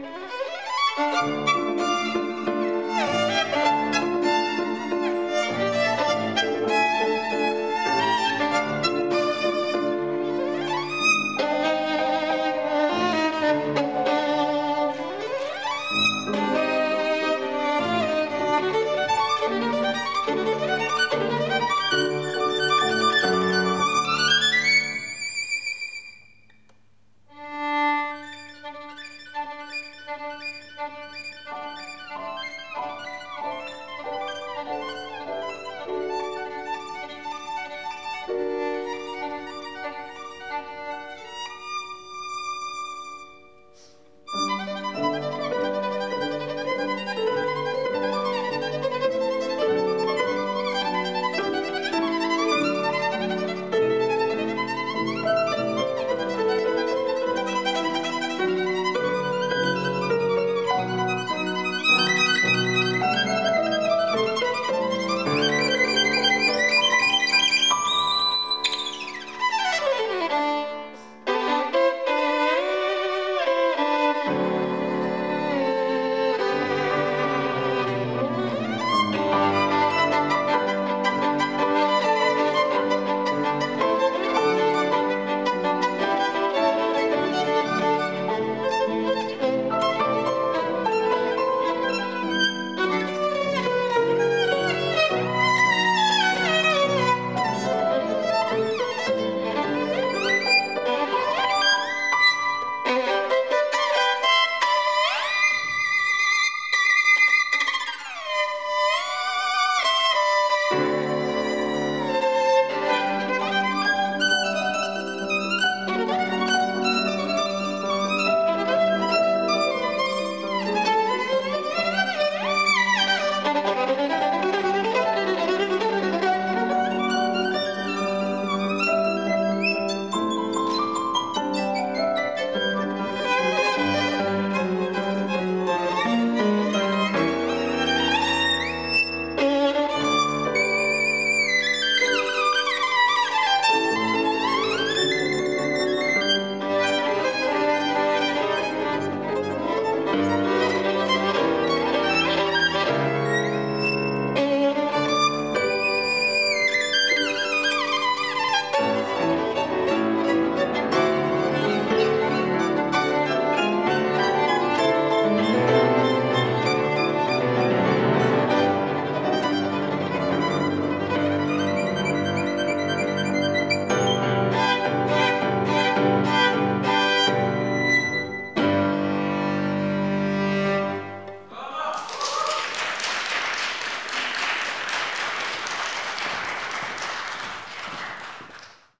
Música